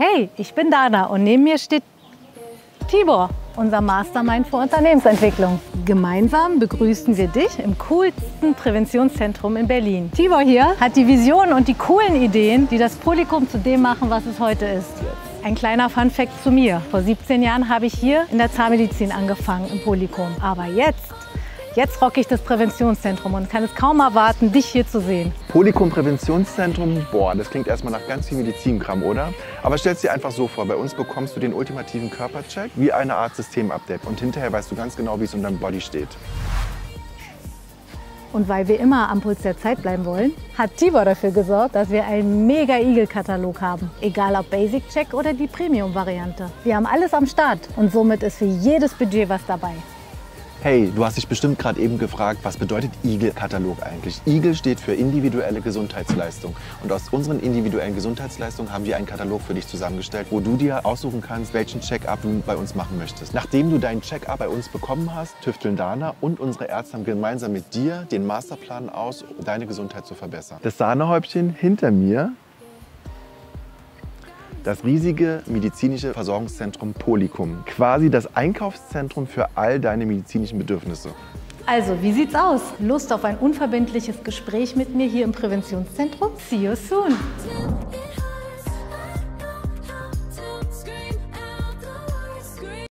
Hey, ich bin Dana und neben mir steht Tibor, unser Mastermind für Unternehmensentwicklung. Gemeinsam begrüßen wir dich im coolsten Präventionszentrum in Berlin. Tibor hier hat die Vision und die coolen Ideen, die das Polykum zu dem machen, was es heute ist. Ein kleiner Fun-Fact zu mir. Vor 17 Jahren habe ich hier in der Zahnmedizin angefangen im Polykum. Aber jetzt Jetzt rocke ich das Präventionszentrum und kann es kaum erwarten, dich hier zu sehen. Polykum Präventionszentrum, boah, das klingt erstmal nach ganz viel Medizinkram, oder? Aber stell es dir einfach so vor, bei uns bekommst du den ultimativen Körpercheck wie eine Art Systemupdate und hinterher weißt du ganz genau, wie es in deinem Body steht. Und weil wir immer am Puls der Zeit bleiben wollen, hat Tibor dafür gesorgt, dass wir einen mega Eagle-Katalog haben. Egal ob Basic Check oder die Premium-Variante. Wir haben alles am Start und somit ist für jedes Budget was dabei. Hey, du hast dich bestimmt gerade eben gefragt, was bedeutet IGEL-Katalog eigentlich? IGEL steht für individuelle Gesundheitsleistung. Und aus unseren individuellen Gesundheitsleistungen haben wir einen Katalog für dich zusammengestellt, wo du dir aussuchen kannst, welchen Check-up du bei uns machen möchtest. Nachdem du deinen Check-up bei uns bekommen hast, tüfteln Dana und unsere Ärzte haben gemeinsam mit dir den Masterplan aus, um deine Gesundheit zu verbessern. Das Sahnehäubchen hinter mir das riesige medizinische Versorgungszentrum Polycum. Quasi das Einkaufszentrum für all deine medizinischen Bedürfnisse. Also, wie sieht's aus? Lust auf ein unverbindliches Gespräch mit mir hier im Präventionszentrum? See you soon!